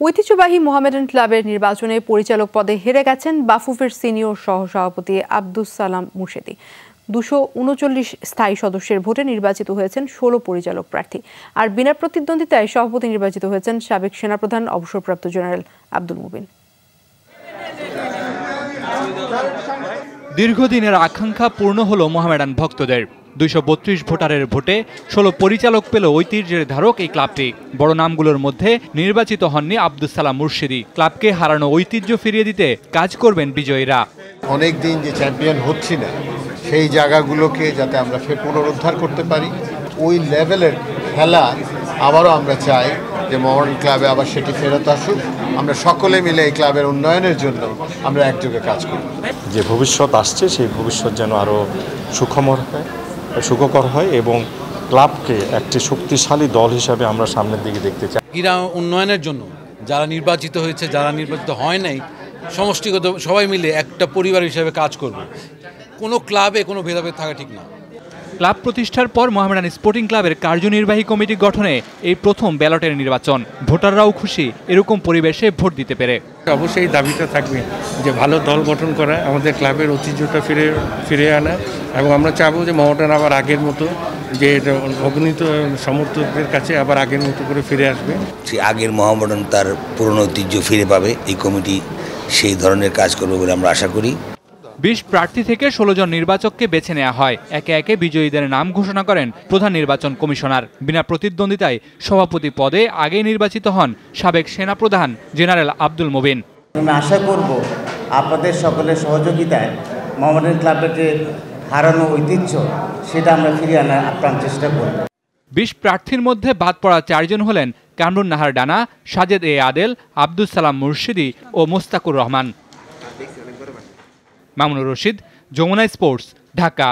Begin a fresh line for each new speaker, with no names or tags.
ঐতিহ্যবাহী মোহামেডান ক্লাবের নির্বাচনে পরিচালক পদে হেরে গেছেন বাফুফের সিনিয়র সহসভাপতি আব্দুস সালাম মুর্শেদি। দুশো উনচল্লিশ স্থায়ী সদস্যের ভোটে নির্বাচিত হয়েছেন ষোলো পরিচালক প্রার্থী। আর বিনা প্রতিদ্বন্দ্বিতায় সভাপতি নির্বাচিত হয়েছেন সাবেক সেনাপ্রধান, অবসরপ্রাপ্ত জেনারেল আব্দুল মুবিন।
দীর্ঘদিনের আকাঙ্ক্ষা পূর্ণ হলো মোহামেডান ভক্তদের। দুইশো বত্রিশ ভোটারের ভোটে ষোলো পরিচালক পেল ঐতিহ্যের ধারক এই ক্লাবটি। বড় নামগুলোর মধ্যে নির্বাচিত হননি আব্দুল সালাম মুর্শিদি। ক্লাবকে হারানো ঐতিহ্য ফিরিয়ে দিতে কাজ করবেন বিজয়ীরা।
অনেক দিন যে চ্যাম্পিয়ন হচ্ছি না সেই জায়গাগুলোকে যাতে আমরা ফের পুনরুদ্ধার করতে পারি ওই লেভেলের খেলা আবারও আমরা চাই যে মোহন ক্লাবে আবার সেটি ফেরত আসুক। আমরা সকলে মিলে এই ক্লাবের উন্নয়নের জন্য আমরা একযোগে কাজ করি
যে ভবিষ্যৎ আসছে সেই ভবিষ্যৎ যেন আরও সুখমর হয়। সুখকর হয় এবং ক্লাবকে একটি শক্তিশালী দল হিসাবে আমরা সামনের দিকে দেখতে চাই।
ক্রীড়া উন্নয়নের জন্য যারা নির্বাচিত হয়েছে, যারা নির্বাচিত হয় নাই, সমষ্টিগত সবাই মিলে একটা পরিবার হিসাবে কাজ করবে। কোনো ক্লাবে কোনো ভেদাভেদ থাকা ঠিক না।
ক্লাব প্রতিষ্ঠার পর মোহামেডান স্পোর্টিং ক্লাবের কার্যনির্বাহী কমিটি গঠনে এই প্রথম ব্যালটের নির্বাচন। ভোটাররাও খুশি এরকম পরিবেশে ভোট দিতে পেরে।
অবশ্যই দাবিটা থাকবে যে ভালো দল গঠন করা আমাদের ক্লাবের ঐতিহ্যটা ফিরে ফিরে আনা এবং আমরা চাবো যে মহটান আবার আগের মতো যে এটা অগণিত সমর্থকদের কাছে আবার আগের মতো করে ফিরে আসবে।
সেই আগের মহামডান তার পুরনো ঐতিহ্য ফিরে পাবে এই কমিটি সেই ধরনের কাজ করবে বলে আমরা আশা করি।
বিশ প্রার্থী থেকে ষোলো জন নির্বাচককে বেছে নেওয়া হয়। একে একে বিজয়ীদের নাম ঘোষণা করেন প্রধান নির্বাচন কমিশনার। বিনা প্রতিদ্বন্দ্বিতায় সভাপতি পদে আগে নির্বাচিত হন সাবেক সেনাপ্রধান জেনারেল আব্দুল মুবিন।
আমি আশা করব আপনাদের সকলের সহযোগিতায় মোহামেডান ক্লাবের যে হারানো ঐতিহ্য সেটা আমরা ফিরিয়ে আনার আপ্রাণ চেষ্টা করব।
বিশ প্রার্থীর মধ্যে বাদ পড়া চারজন হলেন কামরুন নাহার ডানা সাজেদ এ আদেল আব্দুল সালাম মুর্শিদি ও মোস্তাকুর রহমান। মামুনুর রশিদ যমুনা স্পোর্টস ঢাকা।